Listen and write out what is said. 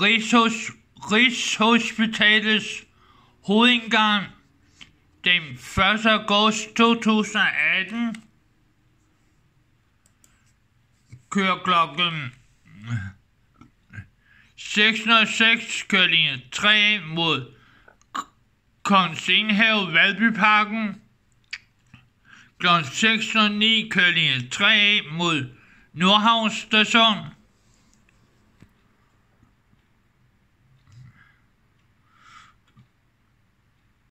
Rigshos, Rigshospitalets hovedindgang den 1. august 2018 kører klokken 606 kører linje 3 mod Kongens Enghave Valbyparken. Kl. 609 kører linje 3 mod Nordhavn Station.